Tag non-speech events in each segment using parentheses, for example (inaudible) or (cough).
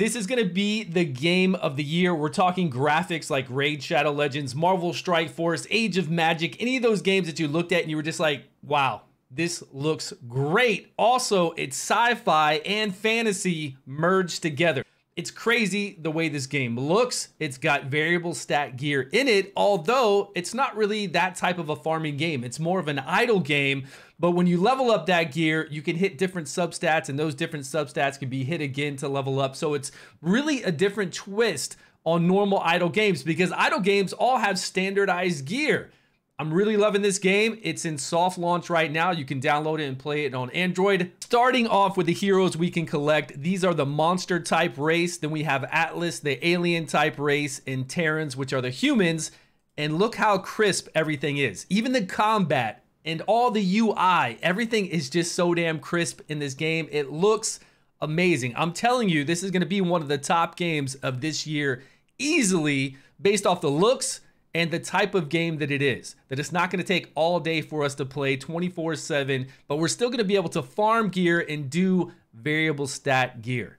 this is going to be the game of the year. We're talking graphics like Raid Shadow Legends, Marvel Strike Force, Age of Magic, any of those games that you looked at and you were just like, wow, this looks great. Also, it's sci fi and fantasy merged together. It's crazy the way this game looks. It's got variable stat gear in it, although it's not really that type of a farming game. It's more of an idle game. But when you level up that gear, you can hit different substats, and those different substats can be hit again to level up. So it's really a different twist on normal idle games because idle games all have standardized gear. I'm really loving this game. It's in soft launch right now. You can download it and play it on Android. Starting off with the heroes we can collect. These are the monster type race. Then we have Atlas, the alien type race, and Terrans, which are the humans. And look how crisp everything is. Even the combat and all the UI, everything is just so damn crisp in this game. It looks amazing. I'm telling you, this is going to be one of the top games of this year easily based off the looks and the type of game that it is. That it's not going to take all day for us to play 24 7, but we're still going to be able to farm gear and do variable stat gear.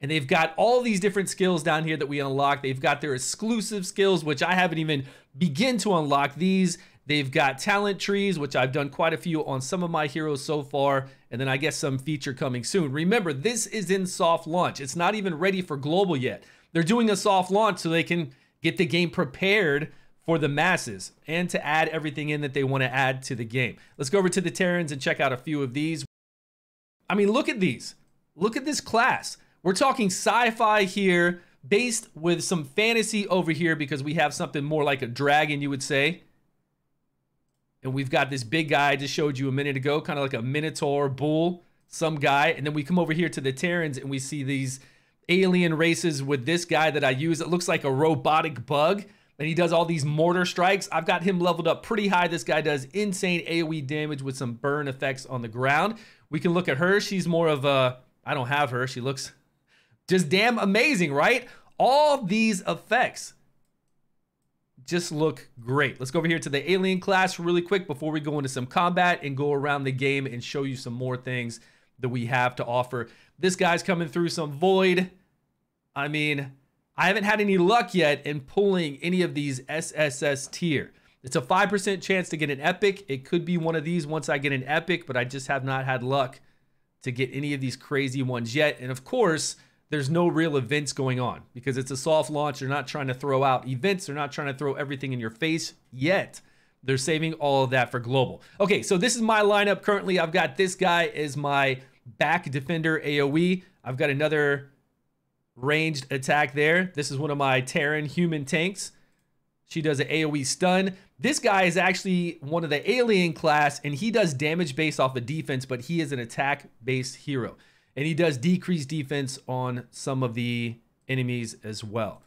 And they've got all these different skills down here that we unlock. They've got their exclusive skills, which I haven't even begin to unlock these. They've got talent trees, which I've done quite a few on some of my heroes so far, and then I guess some feature coming soon. Remember, this is in soft launch. It's not even ready for global yet. They're doing a soft launch so they can get the game prepared for the masses and to add everything in that they want to add to the game. Let's go over to the Terrans and check out a few of these. I mean, look at these. Look at this class. We're talking sci-fi here, based with some fantasy over here because we have something more like a dragon, you would say. And we've got this big guy I just showed you a minute ago, kind of like a minotaur bull, some guy. And then we come over here to the Terrans and we see these alien races with this guy that I use. It looks like a robotic bug. And he does all these mortar strikes. I've got him leveled up pretty high. This guy does insane AoE damage with some burn effects on the ground. We can look at her. She's more of a, I don't have her. She looks just damn amazing, right? All these effects just look great. Let's go over here to the alien class really quick before we go into some combat and go around the game and show you some more things that we have to offer. This guy's coming through some void. I mean, I haven't had any luck yet in pulling any of these SSS tier. It's a 5% chance to get an epic. It could be one of these once I get an epic, but I just have not had luck to get any of these crazy ones yet. And of course, there's no real events going on because it's a soft launch. They're not trying to throw out events. They're not trying to throw everything in your face yet. They're saving all of that for global. Okay, so this is my lineup currently. I've got this guy as my back defender AoE. I've got another ranged attack there. This is one of my Terran human tanks. She does an AoE stun. This guy is actually one of the alien class, and he does damage based off of defense, but he is an attack based hero. And he does decrease defense on some of the enemies as well.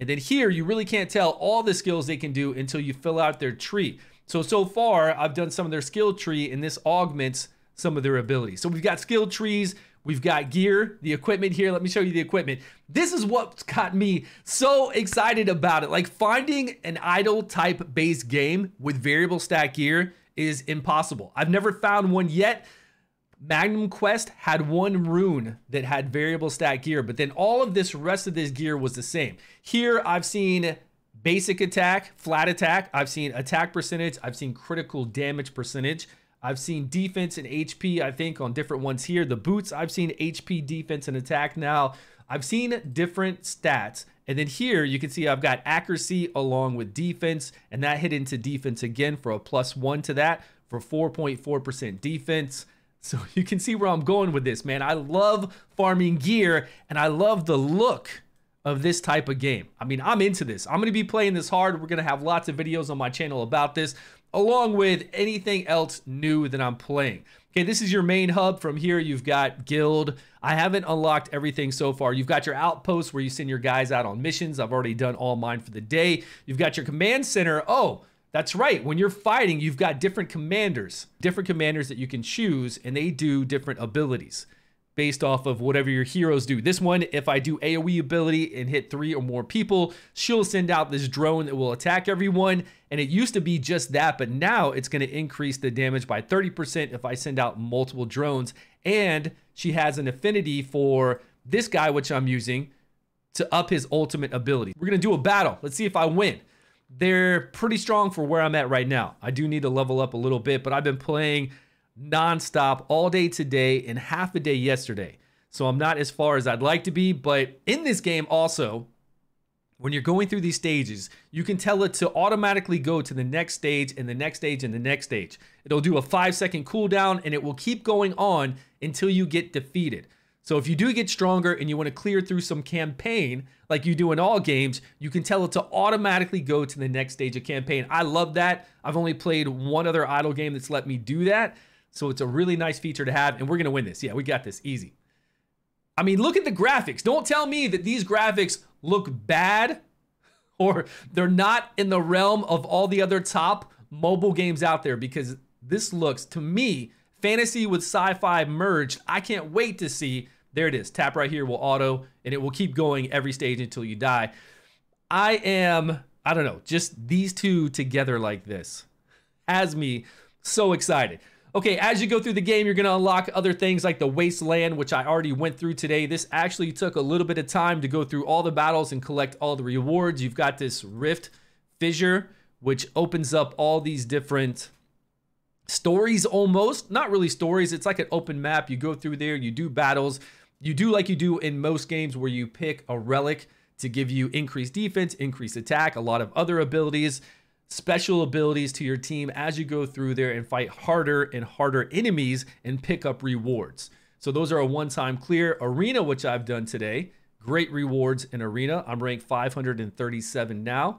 And then here, you really can't tell all the skills they can do until you fill out their tree. So, so far, I've done some of their skill tree, and this augments some of their abilities. So we've got skill trees, We've got gear, the equipment here. Let me show you the equipment. This is what got me so excited about it. Like finding an idle type based game with variable stat gear is impossible. I've never found one yet. Magnum Quest had one rune that had variable stat gear, but then all of this rest of this gear was the same. Here I've seen basic attack, flat attack. I've seen attack percentage. I've seen critical damage percentage. I've seen defense and HP, I think, on different ones here. The boots, I've seen HP, defense, and attack now. I've seen different stats. And then here you can see I've got accuracy along with defense, and that hit into defense again for a plus one to that for 4.4% defense. So (laughs) you can see where I'm going with this, man. I love farming gear and I love the look of this type of game. I mean, I'm into this. I'm going to be playing this hard. We're going to have lots of videos on my channel about this along with anything else new that I'm playing. Okay, this is your main hub. From here, you've got guild. I haven't unlocked everything so far. You've got your outpost where you send your guys out on missions. I've already done all mine for the day. You've got your command center. Oh, that's right. When you're fighting, you've got different commanders, different commanders that you can choose, and they do different abilities based off of whatever your heroes do. This one, if I do AoE ability and hit three or more people, she'll send out this drone that will attack everyone. And it used to be just that, but now it's going to increase the damage by 30% if I send out multiple drones. And she has an affinity for this guy, which I'm using, to up his ultimate ability. We're going to do a battle. Let's see if I win. They're pretty strong for where I'm at right now. I do need to level up a little bit, but I've been playing nonstop all day today and half a day yesterday. So I'm not as far as I'd like to be, but in this game also, when you're going through these stages, you can tell it to automatically go to the next stage and the next stage and the next stage. It'll do a five second cooldown and it will keep going on until you get defeated. So if you do get stronger and you want to clear through some campaign like you do in all games, you can tell it to automatically go to the next stage of campaign. I love that. I've only played one other idle game that's let me do that. So it's a really nice feature to have and we're going to win this. Yeah, we got this easy. I mean, look at the graphics. Don't tell me that these graphics look bad (laughs) or they're not in the realm of all the other top mobile games out there because this looks to me fantasy with sci-fi merged. I can't wait to see. There it is. Tap right here will auto and it will keep going every stage until you die. I am, I don't know, just these two together like this has me so excited. Okay, as you go through the game, you're gonna unlock other things like the Wasteland, which I already went through today. This actually took a little bit of time to go through all the battles and collect all the rewards. You've got this Rift Fissure, which opens up all these different stories almost. Not really stories, it's like an open map. You go through there, you do battles. You do like you do in most games where you pick a relic to give you increased defense, increased attack, a lot of other abilities special abilities to your team as you go through there and fight harder and harder enemies and pick up rewards. So those are a one-time clear. Arena, which I've done today, great rewards in Arena. I'm ranked 537 now.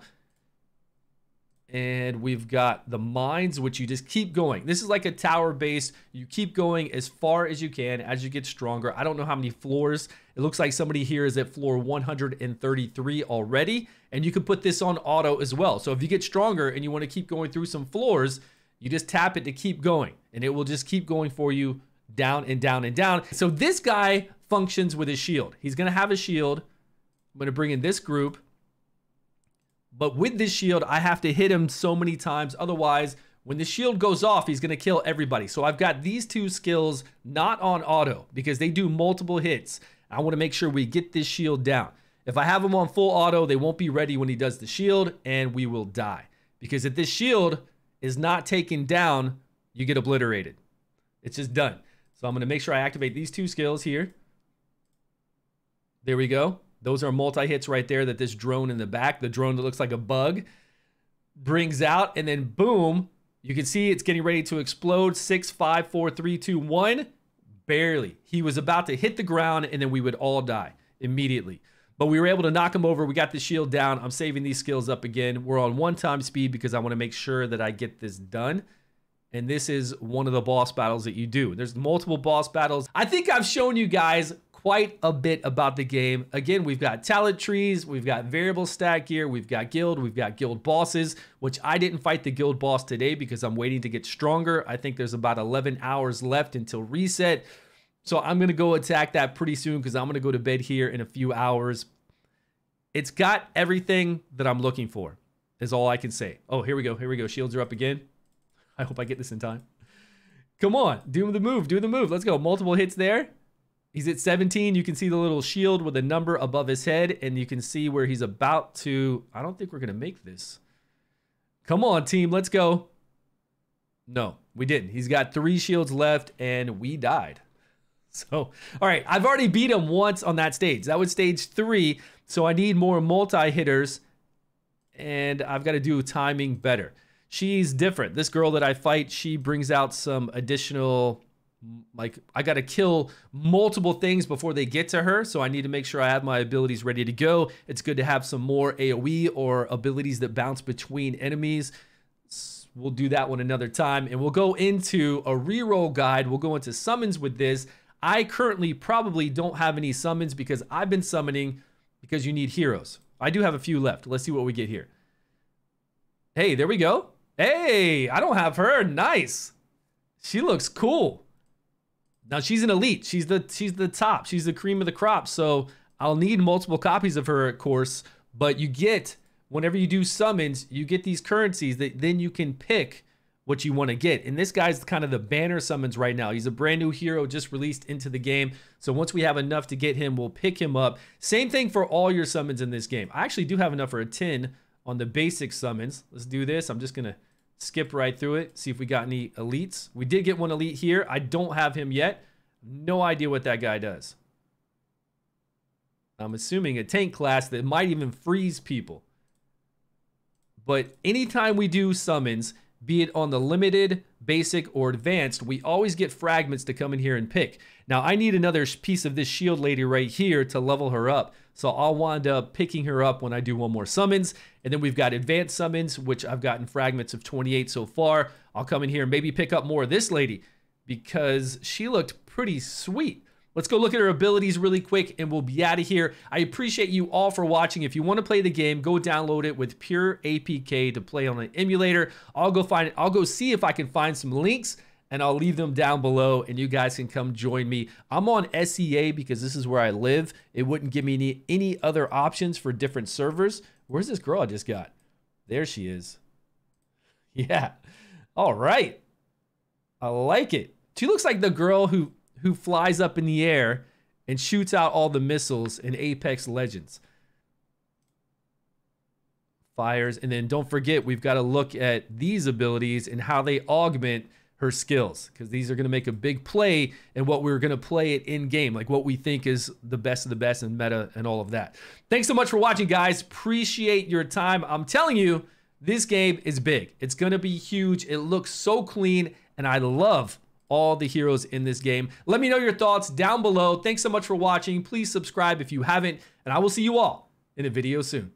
And we've got the mines, which you just keep going. This is like a tower base. You keep going as far as you can as you get stronger. I don't know how many floors. It looks like somebody here is at floor 133 already. And you can put this on auto as well. So if you get stronger and you want to keep going through some floors, you just tap it to keep going. And it will just keep going for you down and down and down. So this guy functions with his shield. He's going to have a shield. I'm going to bring in this group. But with this shield, I have to hit him so many times. Otherwise, when the shield goes off, he's going to kill everybody. So I've got these two skills not on auto because they do multiple hits. I want to make sure we get this shield down. If I have them on full auto, they won't be ready when he does the shield and we will die. Because if this shield is not taken down, you get obliterated. It's just done. So I'm going to make sure I activate these two skills here. There we go. Those are multi-hits right there that this drone in the back, the drone that looks like a bug, brings out. And then boom, you can see it's getting ready to explode. Six, five, four, three, two, one. Barely. He was about to hit the ground and then we would all die immediately. But we were able to knock him over. We got the shield down. I'm saving these skills up again. We're on one time speed because I want to make sure that I get this done. And this is one of the boss battles that you do. There's multiple boss battles. I think I've shown you guys quite a bit about the game. Again, we've got talent trees, we've got variable stat gear, we've got guild, we've got guild bosses, which I didn't fight the guild boss today because I'm waiting to get stronger. I think there's about 11 hours left until reset. So I'm going to go attack that pretty soon because I'm going to go to bed here in a few hours. It's got everything that I'm looking for, is all I can say. Oh, here we go. Here we go. Shields are up again. I hope I get this in time. Come on, do the move, do the move. Let's go. Multiple hits there. He's at 17. You can see the little shield with a number above his head, and you can see where he's about to. I don't think we're going to make this. Come on, team. Let's go. No, we didn't. He's got three shields left, and we died. (laughs) So, all right, I've already beat him once on that stage. That was stage three. So I need more multi hitters, and I've got to do timing better. She's different. This girl that I fight, she brings out some additional like I got to kill multiple things before they get to her. So I need to make sure I have my abilities ready to go. It's good to have some more AoE or abilities that bounce between enemies. We'll do that one another time. And we'll go into a reroll guide. We'll go into summons with this. I currently probably don't have any summons because I've been summoning because you need heroes. I do have a few left. Let's see what we get here. Hey, there we go. Hey, I don't have her. Nice. She looks cool. Now she's an elite. She's the she's the top. She's the cream of the crop. So I'll need multiple copies of her, of course. But you get whenever you do summons, you get these currencies that then you can pick what you want to get. And this guy's kind of the banner summons right now. He's a brand new hero just released into the game. So once we have enough to get him, we'll pick him up. Same thing for all your summons in this game. I actually do have enough for a 10 on the basic summons. Let's do this. I'm just going to skip right through it, see if we got any elites. We did get one elite here. I don't have him yet. No idea what that guy does. I'm assuming a tank class that might even freeze people. But anytime we do summons, be it on the limited, basic, or advanced, we always get fragments to come in here and pick. Now, I need another piece of this shield lady right here to level her up. So I'll wind up picking her up when I do one more summons. And then we've got advanced summons, which I've gotten fragments of 28 so far. I'll come in here and maybe pick up more of this lady because she looked pretty sweet. Let's go look at her abilities really quick and we'll be out of here. I appreciate you all for watching. If you want to play the game, go download it with pure APK to play on an emulator. I'll go find. I'll go see if I can find some links and I'll leave them down below and you guys can come join me. I'm on SEA because this is where I live. It wouldn't give me any, any other options for different servers. Where's this girl I just got? There she is. (laughs) Yeah. All right. I like it. She looks like the girl who who flies up in the air and shoots out all the missiles in Apex Legends. Fires. And then don't forget, we've got to look at these abilities and how they augment her skills because these are going to make a big play and what we're going to play it in game, like what we think is the best of the best in meta and all of that. Thanks so much for watching, guys. Appreciate your time. I'm telling you, this game is big. It's going to be huge. It looks so clean, and I love all the heroes in this game. Let me know your thoughts down below. Thanks so much for watching. Please subscribe if you haven't, and I will see you all in a video soon.